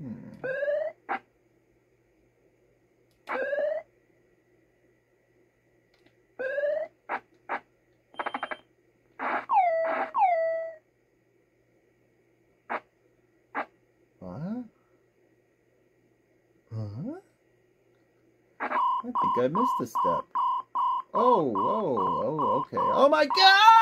Hmm. Huh? I think I missed a step. Oh, oh, oh, okay. Oh my god!